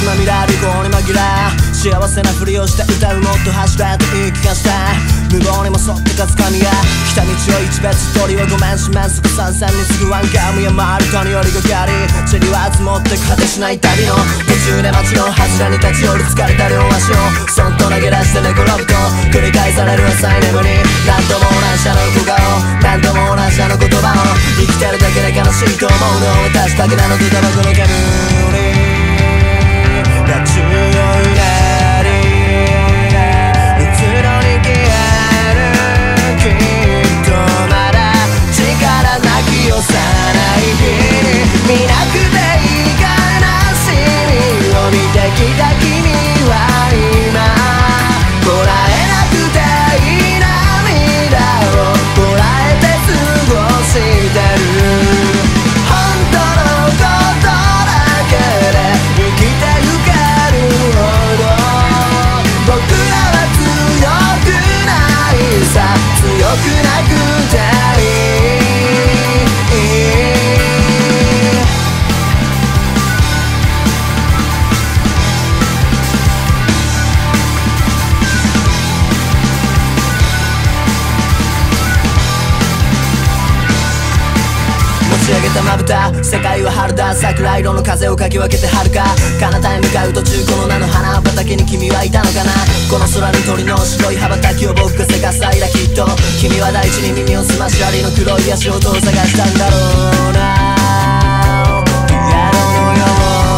つまみら旅行に紛ら幸せなふりをして歌うもっと走れと言い聞かせた無謀にも沿ってかつかみが来た道を一別鳥はごめんしますぐさんさんにすぐワンカムや回るかによりがかり塵は積もって果てしない旅の途中で街の柱に立ち寄る疲れた両足をそっと投げ出して寝転ぶと繰り返される浅い眠り何度も同じあの小顔何度も同じあの言葉を生きてるだけで悲しいと思うのを私だけなのとタバコの煙強いたまぶた世界は春だ。桜色の風をかき分けて遥か。彼方へ向かう途中この名の花畑に君はいたのかな。この空に鳥の白い羽ばたきを僕がせかす間きっと君は大地に耳を澄ましアリの黒い足音を探したんだろうな。ピアノのよう